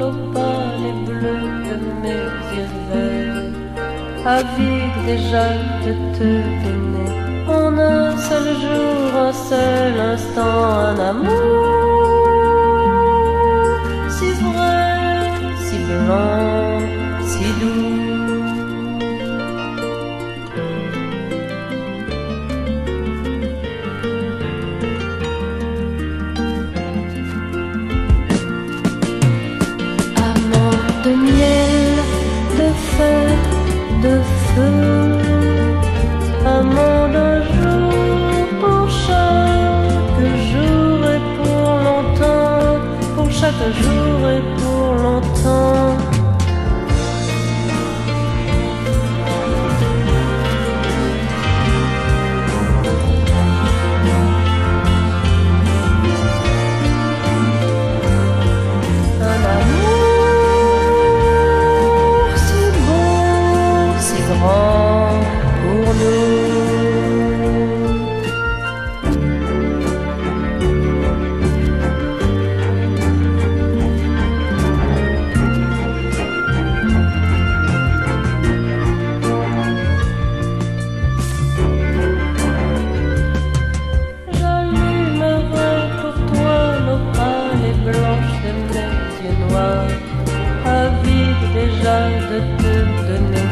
l'opale est bleue de mes irveilles, avide déjà de te donner en un seul jour, un seul instant, un amour. chaque jour et pour longtemps. the night.